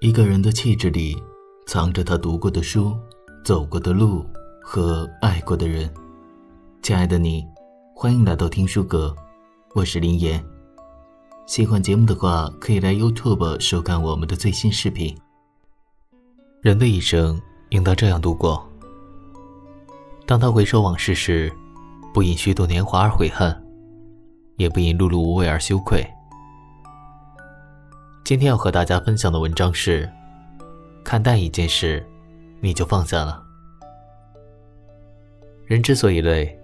一个人的气质里，藏着他读过的书、走过的路和爱过的人。亲爱的你，欢迎来到听书阁，我是林岩。喜欢节目的话，可以来 YouTube 收看我们的最新视频。人的一生应当这样度过：当他回首往事时，不因虚度年华而悔恨，也不因碌碌无为而羞愧。今天要和大家分享的文章是：看淡一件事，你就放下了。人之所以累，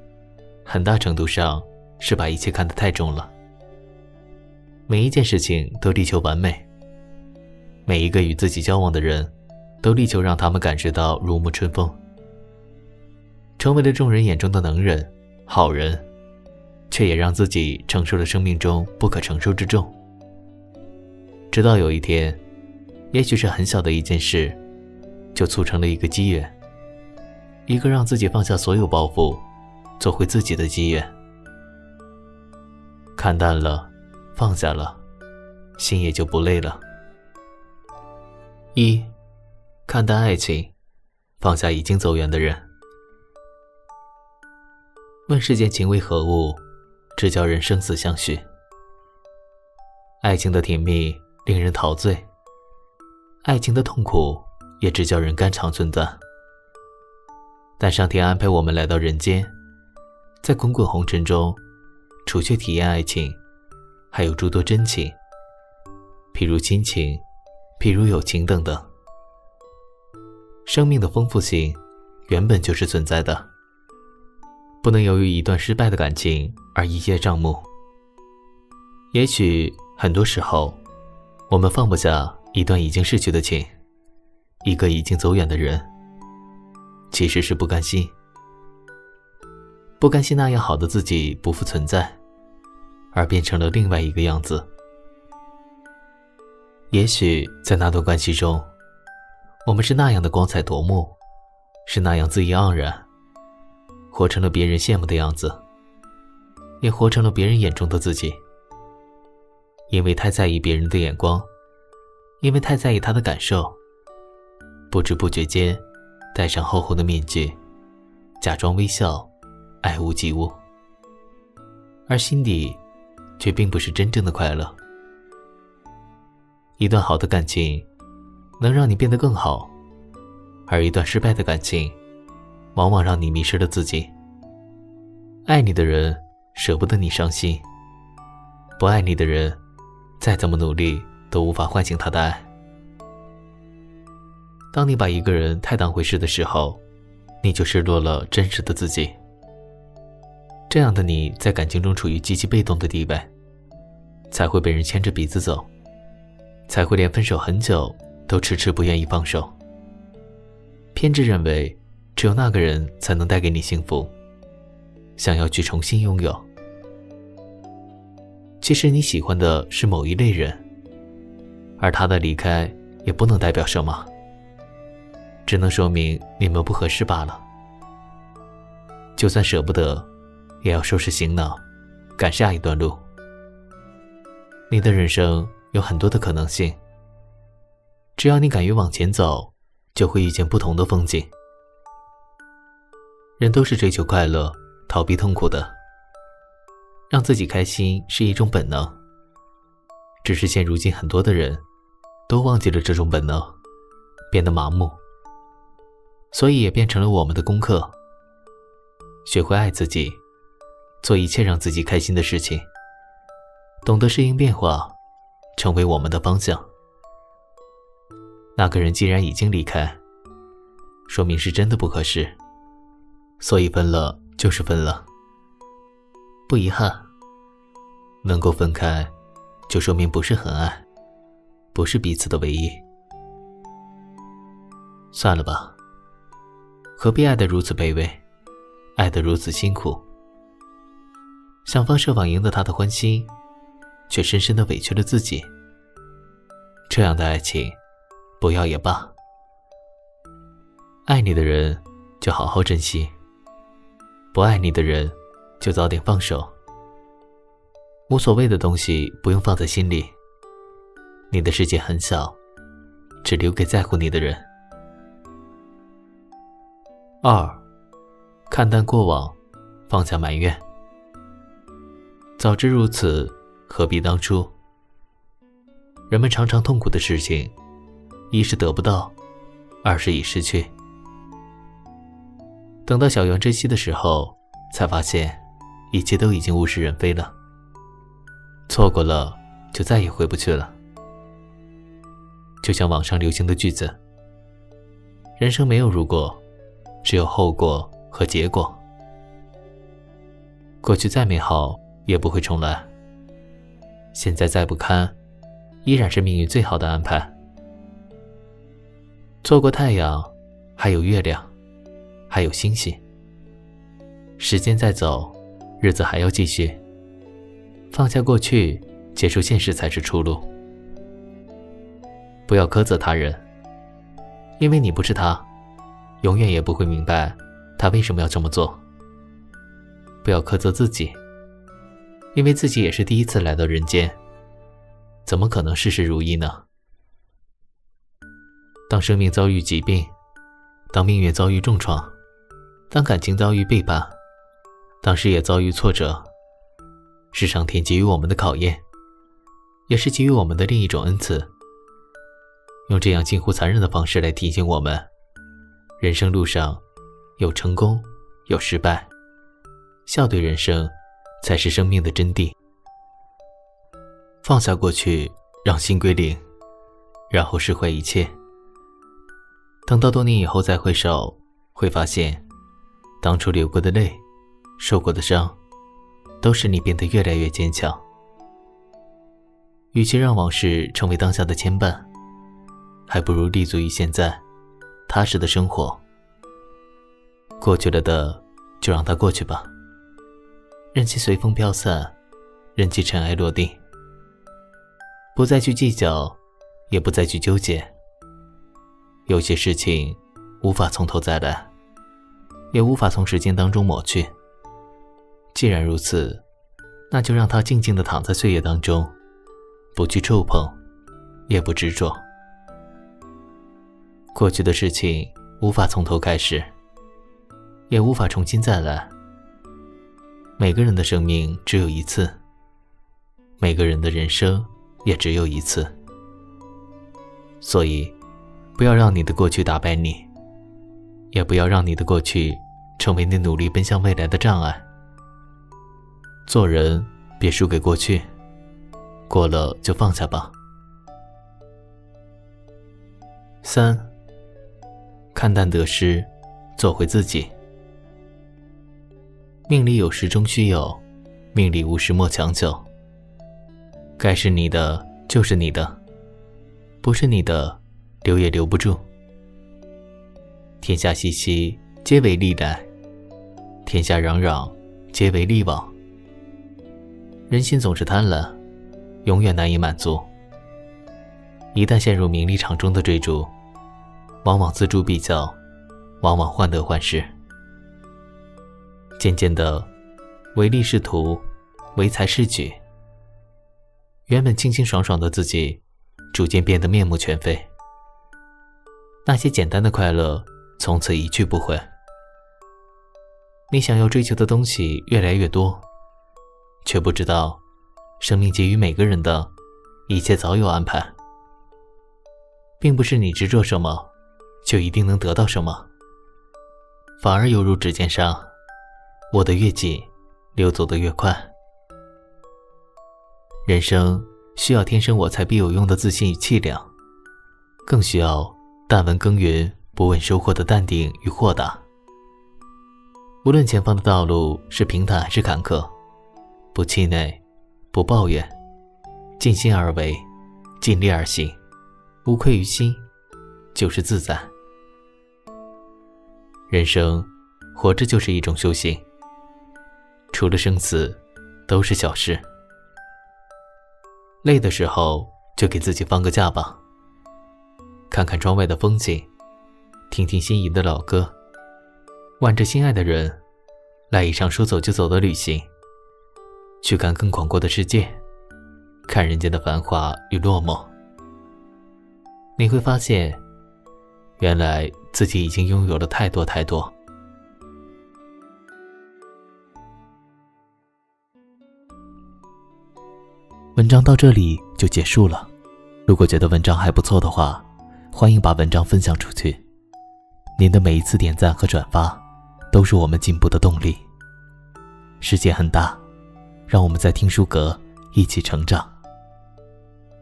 很大程度上是把一切看得太重了。每一件事情都力求完美，每一个与自己交往的人，都力求让他们感觉到如沐春风，成为了众人眼中的能人、好人，却也让自己承受了生命中不可承受之重。直到有一天，也许是很小的一件事，就促成了一个机缘，一个让自己放下所有包袱，做回自己的机缘。看淡了，放下了，心也就不累了。一，看淡爱情，放下已经走远的人。问世间情为何物，只叫人生死相许。爱情的甜蜜。令人陶醉，爱情的痛苦也只叫人肝肠寸断。但上天安排我们来到人间，在滚滚红尘中，除却体验爱情，还有诸多真情，譬如亲情，譬如友情等等。生命的丰富性原本就是存在的，不能由于一段失败的感情而一叶障目。也许很多时候。我们放不下一段已经逝去的情，一个已经走远的人，其实是不甘心，不甘心那样好的自己不复存在，而变成了另外一个样子。也许在那段关系中，我们是那样的光彩夺目，是那样恣意盎然，活成了别人羡慕的样子，也活成了别人眼中的自己。因为太在意别人的眼光，因为太在意他的感受，不知不觉间戴上厚厚的面具，假装微笑，爱屋及乌，而心底却并不是真正的快乐。一段好的感情能让你变得更好，而一段失败的感情往往让你迷失了自己。爱你的人舍不得你伤心，不爱你的人。再怎么努力都无法唤醒他的爱。当你把一个人太当回事的时候，你就失落了真实的自己。这样的你在感情中处于极其被动的地位，才会被人牵着鼻子走，才会连分手很久都迟迟不愿意放手。偏执认为只有那个人才能带给你幸福，想要去重新拥有。其实你喜欢的是某一类人，而他的离开也不能代表什么，只能说明你们不合适罢了。就算舍不得，也要收拾行囊，赶下一段路。你的人生有很多的可能性，只要你敢于往前走，就会遇见不同的风景。人都是追求快乐，逃避痛苦的。让自己开心是一种本能，只是现如今很多的人，都忘记了这种本能，变得麻木，所以也变成了我们的功课。学会爱自己，做一切让自己开心的事情，懂得适应变化，成为我们的方向。那个人既然已经离开，说明是真的不合适，所以分了就是分了，不遗憾。能够分开，就说明不是很爱，不是彼此的唯一。算了吧，何必爱得如此卑微，爱得如此辛苦？想方设法赢得他的欢心，却深深的委屈了自己。这样的爱情，不要也罢。爱你的人，就好好珍惜；不爱你的人，就早点放手。无所谓的东西不用放在心里。你的世界很小，只留给在乎你的人。二，看淡过往，放下埋怨。早知如此，何必当初？人们常常痛苦的事情，一是得不到，二是已失去。等到小羊珍惜的时候，才发现，一切都已经物是人非了。错过了，就再也回不去了。就像网上流行的句子：“人生没有如果，只有后果和结果。过去再美好，也不会重来。现在再不堪，依然是命运最好的安排。错过太阳，还有月亮。”还有星星。时间在走，日子还要继续。放下过去，接受现实才是出路。不要苛责他人，因为你不是他，永远也不会明白他为什么要这么做。不要苛责自己，因为自己也是第一次来到人间，怎么可能事事如意呢？当生命遭遇疾病，当命运遭遇重创。当感情遭遇背叛，当时也遭遇挫折，是上天给予我们的考验，也是给予我们的另一种恩赐。用这样近乎残忍的方式来提醒我们：人生路上有成功，有失败，笑对人生才是生命的真谛。放下过去，让心归零，然后释怀一切。等到多年以后再回首，会发现。当初流过的泪，受过的伤，都使你变得越来越坚强。与其让往事成为当下的牵绊，还不如立足于现在，踏实的生活。过去了的，就让它过去吧，任其随风飘散，任其尘埃落定。不再去计较，也不再去纠结。有些事情，无法从头再来。也无法从时间当中抹去。既然如此，那就让它静静地躺在岁月当中，不去触碰，也不执着。过去的事情无法从头开始，也无法重新再来。每个人的生命只有一次，每个人的人生也只有一次。所以，不要让你的过去打败你，也不要让你的过去。成为你努力奔向未来的障碍。做人别输给过去，过了就放下吧。三，看淡得失，做回自己。命里有时终须有，命里无时莫强求。该是你的就是你的，不是你的，留也留不住。天下熙熙。皆为利来，天下攘攘，皆为利往。人心总是贪婪，永远难以满足。一旦陷入名利场中的追逐，往往锱铢必较，往往患得患失。渐渐的，唯利是图，唯财是举。原本清清爽爽的自己，逐渐变得面目全非。那些简单的快乐，从此一去不回。你想要追求的东西越来越多，却不知道，生命给予每个人的，一切早有安排，并不是你执着什么，就一定能得到什么，反而犹如指尖上，握得越紧，流走的越快。人生需要天生我材必有用的自信与气量，更需要但闻耕耘不问收获的淡定与豁达。无论前方的道路是平坦还是坎坷，不气馁，不抱怨，尽心而为，尽力而行，无愧于心，就是自在。人生，活着就是一种修行。除了生死，都是小事。累的时候，就给自己放个假吧。看看窗外的风景，听听心仪的老歌。挽着心爱的人，来一场说走就走的旅行，去看更广阔的世界，看人间的繁华与落寞。你会发现，原来自己已经拥有了太多太多。文章到这里就结束了。如果觉得文章还不错的话，欢迎把文章分享出去。您的每一次点赞和转发，都是我们进步的动力。世界很大，让我们在听书阁一起成长。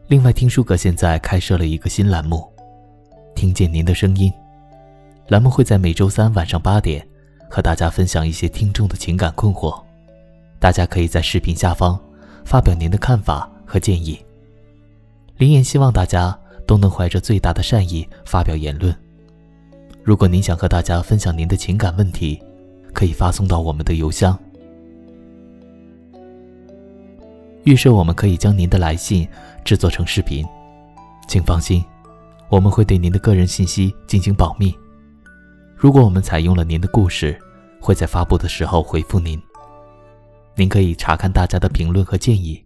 另外，听书阁现在开设了一个新栏目——听见您的声音。栏目会在每周三晚上八点，和大家分享一些听众的情感困惑。大家可以在视频下方发表您的看法和建议。林言希望大家都能怀着最大的善意发表言论。如果您想和大家分享您的情感问题，可以发送到我们的邮箱。预设我们可以将您的来信制作成视频，请放心，我们会对您的个人信息进行保密。如果我们采用了您的故事，会在发布的时候回复您。您可以查看大家的评论和建议，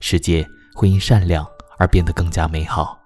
世界会因善良而变得更加美好。